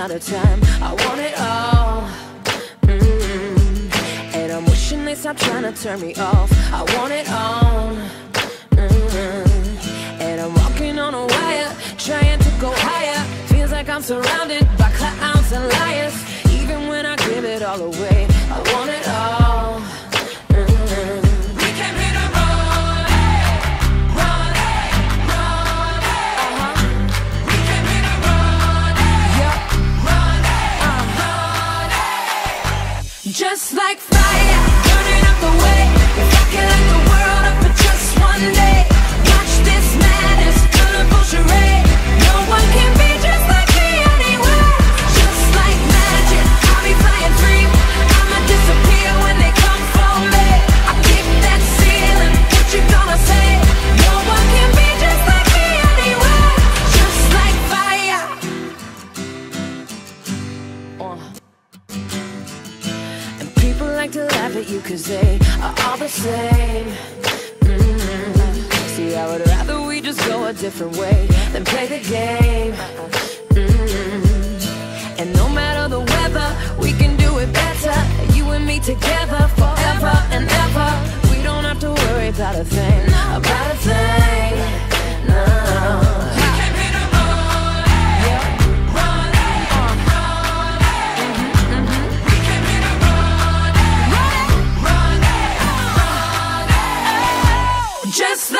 out of time. I want it all. Mm-hmm. And I'm wishing they stop trying to turn me off. I want it all. Mm-hmm. And I'm walking on a wire, trying to go higher. Feels like I'm surrounded by clowns and liars. Even when I give it all away, I want it all. Just like fire, burning up the way. Can light the world up for just one day, like to laugh at you cause they are all the same. Mm. See, I would rather we just go a different way than play the game. Mm. And no matter the weather, we can do it better. You and me together forever and ever. We don't have to worry about a thing, Just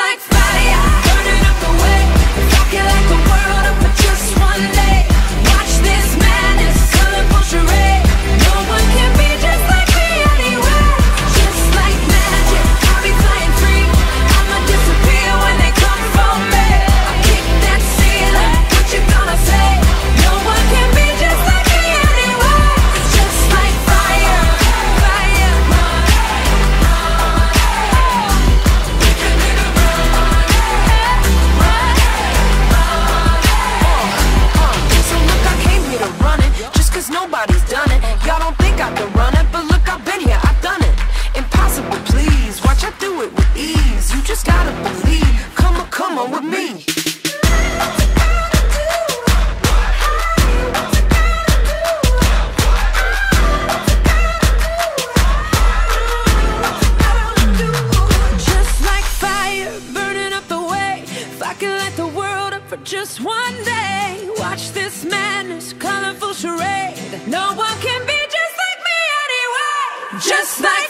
I could light the world up for just one day. Watch this madness, colorful charade. No one can be just like me anyway. Just like